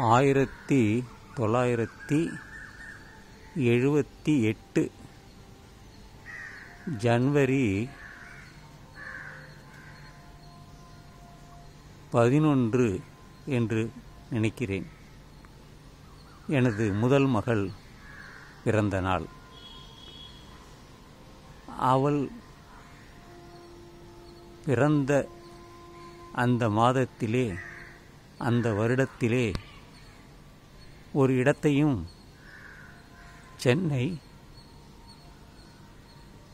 ஆயிரத்தி தொள்ளாயிரத்தி எழுபத்தி எட்டு ஜனவரி பதினொன்று என்று நினைக்கிறேன். எனது முதல் மகள் பிறந்த நாள். அவள் பிறந்த அந்த மாதத்திலே அந்த வருடத்திலே ஒரு இடத்தையும் சென்னை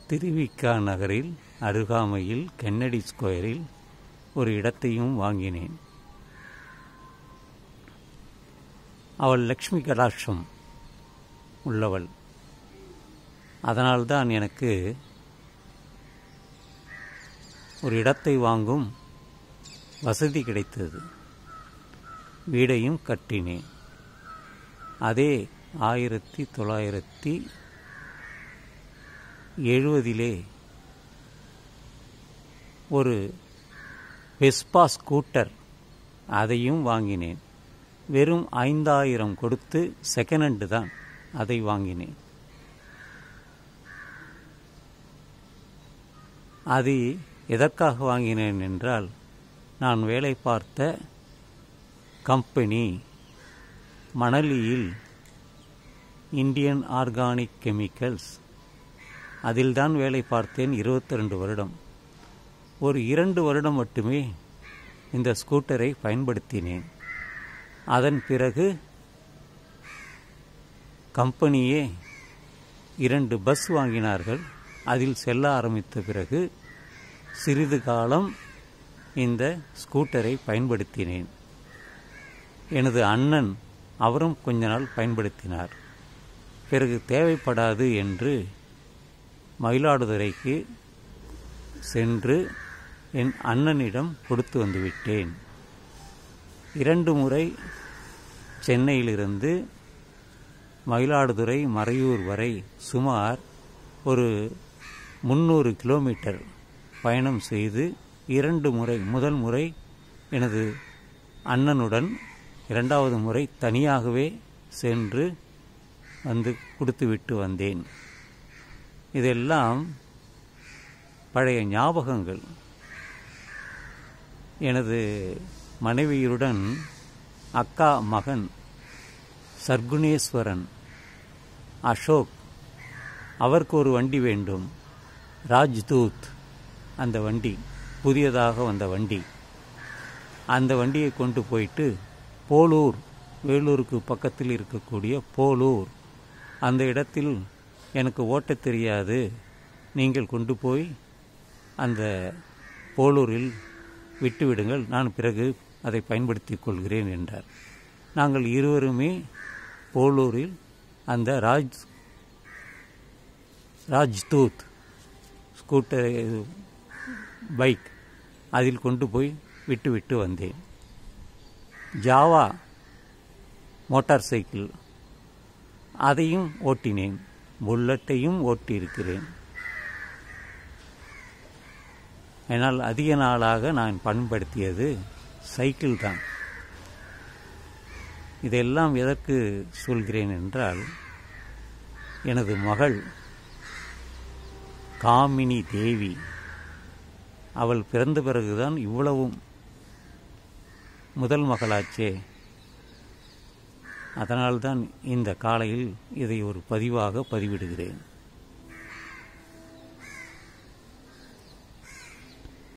திருவிக்கா நகரில் அருகாமையில் கென்னடி ஸ்கொயரில் ஒரு இடத்தையும் வாங்கினேன். அவள் லக்ஷ்மி கடாட்சம் உள்ளவள். அதனால்தான் எனக்கு ஒரு இடத்தை வாங்கும் வசதி கிடைத்தது. வீடையும் கட்டினேன். அதே ஆயிரத்தி தொள்ளாயிரத்தி எழுபதிலே ஒரு வெஸ்பா ஸ்கூட்டர் அதையும் வாங்கினேன். வெறும் ஐந்தாயிரம் கொடுத்து செகண்ட் ஹேண்டு தான் அதை வாங்கினேன். அது எதற்காக வாங்கினேன் என்றால் நான் வேலை பார்த்த கம்பெனி மணலியில் இந்தியன் ஆர்கானிக் கெமிக்கல்ஸ். அதில்தான் வேலை பார்த்தேன் இருபத்தி ரெண்டு வருடம். ஒரு இரண்டு வருடம் மட்டுமே இந்த ஸ்கூட்டரை பயன்படுத்தினேன். அதன் பிறகு கம்பெனியே இரண்டு பஸ் வாங்கினார்கள். அதில் செல்ல ஆரம்பித்த பிறகு சிறிது காலம் இந்த ஸ்கூட்டரை பயன்படுத்தினேன். எனது அண்ணன் அவரும் கொஞ்ச நாள் பயன்படுத்தினார். பிறகு தேவைப்படாது என்று மயிலாடுதுறைக்கு சென்று என் அண்ணனிடம் கொடுத்து வந்துவிட்டேன். இரண்டு முறை சென்னையிலிருந்து மயிலாடுதுறை மறையூர் வரை சுமார் ஒரு முந்நூறு கிலோமீட்டர் பயணம் செய்து இரண்டு முறை முதல் முறை எனது அண்ணனுடன் இரண்டாவது முறை தனியாகவே சென்று வந்து கொடுத்துவிட்டு வந்தேன். இதெல்லாம் பழைய ஞாபகங்கள். எனது மனைவியருடன் அக்கா மகன் சர்க்குணேஸ்வரன் அசோக் அவருக்கு ஒரு வண்டி வேண்டும். ராஜ்தூத் அந்த வண்டி புதியதாக வந்த வண்டி. அந்த வண்டியை கொண்டு போயிட்டு போலூர் வேலூருக்கு பக்கத்தில் இருக்கக்கூடிய போலூர். அந்த இடத்தில் எனக்கு ஓட்டத் தெரியாது. நீங்கள் கொண்டு போய் அந்த போலூரில் விட்டுவிடுங்கள் நான் பிறகு அதை பயன்படுத்திக் கொள்கிறேன் என்றார். நாங்கள் இருவருமே போலூரில் அந்த ராஜ் ராஜ்தூத் ஸ்கூட்டர் பைக் அதில் கொண்டு போய் விட்டுவிட்டு வந்தேன். ஜாவா மோட்டார் சைக்கிள் அதையும் ஓட்டினேன். புல்லட்டையும் ஓட்டியிருக்கிறேன். ஆனால் அதிக நாளாக நான் பயன்படுத்தியது சைக்கிள் தான். இதெல்லாம் எதற்கு சொல்கிறேன் என்றால் எனது மகள் காமினி தேவி. அவள் பிறந்த பிறகுதான் இவ்வளவும் முதல் மகளாச்சே. அதனால்தான் இந்த காலையில் இதை ஒரு பதிவாக பதிவிடுகிறேன்.